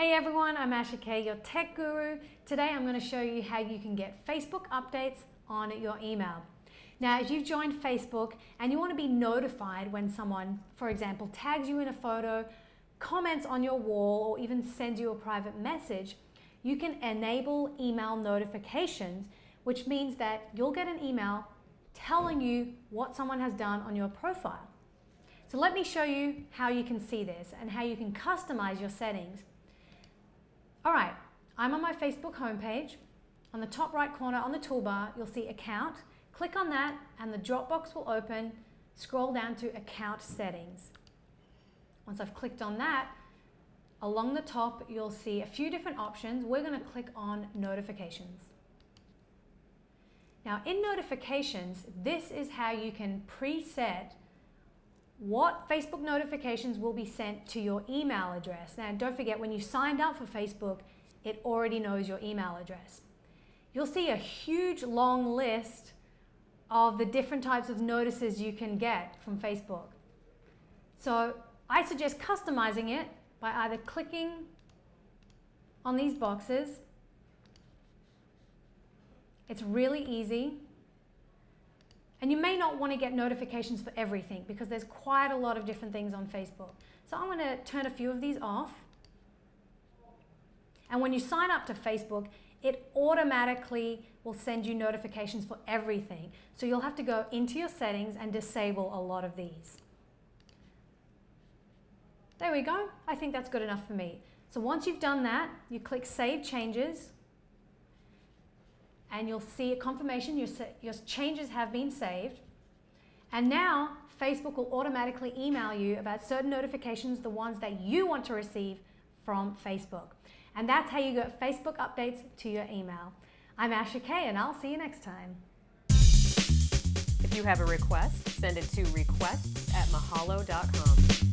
Hey everyone, I'm Asha K, your tech guru. Today I'm going to show you how you can get Facebook updates on your email. Now, if you've joined Facebook and you want to be notified when someone, for example, tags you in a photo, comments on your wall, or even sends you a private message, you can enable email notifications, which means that you'll get an email telling you what someone has done on your profile. So let me show you how you can see this and how you can customize your settings all right, I'm on my Facebook homepage. On the top right corner on the toolbar, you'll see account. Click on that and the Dropbox will open. Scroll down to account settings. Once I've clicked on that, along the top, you'll see a few different options. We're gonna click on notifications. Now in notifications, this is how you can preset what Facebook notifications will be sent to your email address. Now, don't forget, when you signed up for Facebook, it already knows your email address. You'll see a huge long list of the different types of notices you can get from Facebook. So I suggest customizing it by either clicking on these boxes. It's really easy. And you may not want to get notifications for everything because there's quite a lot of different things on Facebook. So I'm going to turn a few of these off. And when you sign up to Facebook, it automatically will send you notifications for everything. So you'll have to go into your settings and disable a lot of these. There we go. I think that's good enough for me. So once you've done that, you click Save Changes and you'll see a confirmation your, your changes have been saved. And now Facebook will automatically email you about certain notifications, the ones that you want to receive from Facebook. And that's how you get Facebook updates to your email. I'm Asha K, and I'll see you next time. If you have a request, send it to requests at mahalo.com.